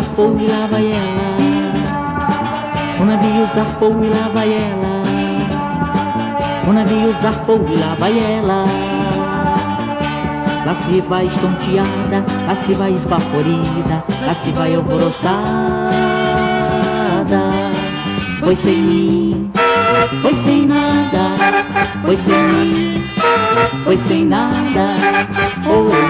zarpou e lá vai ela. O navio zarpou e lá vai ela. O navio zarpou e lá vai ela. Lá se vai estonteada, lá se vai esbaforida, lá se vai alvoroçada. Foi sem mim, foi sem nada, foi sem mim, foi sem nada, ou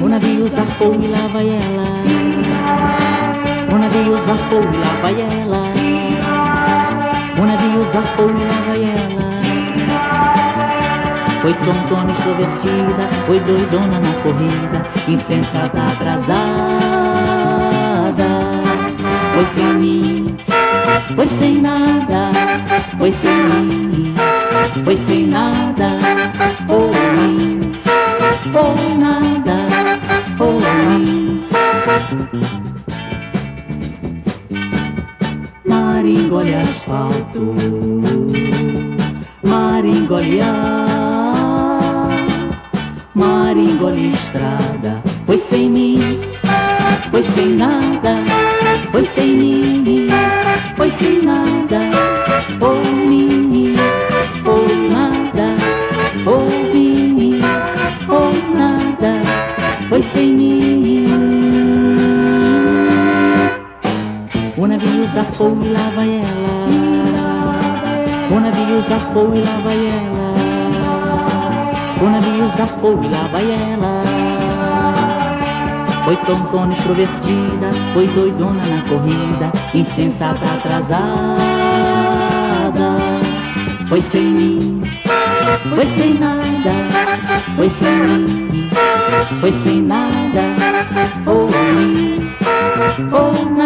O navio zarpou e lá vai ela. O navio zarpou e lá vai ela. O navio zarpou e lá vai ela. Foi tontona extrovertida, foi doidona na corrida, insensata atrasada. Foi sem mim, foi sem nada, foi sem mim, foi sem nada, ou mim, ou nada, ou mim. Mar engole asfalto, mar engole ar, mar engole estrada. Foi sem mim, foi sem nada, foi sem mim, zarpou e lá vai ela. O navio zarpou e lá vai ela. O navio zarpou e lá vai ela. Foi tontona extrovertida, foi doidona na corrida, insensata atrasada. Foi sem mim, foi sem nada, foi sem mim, foi sem nada, ou mim, nada,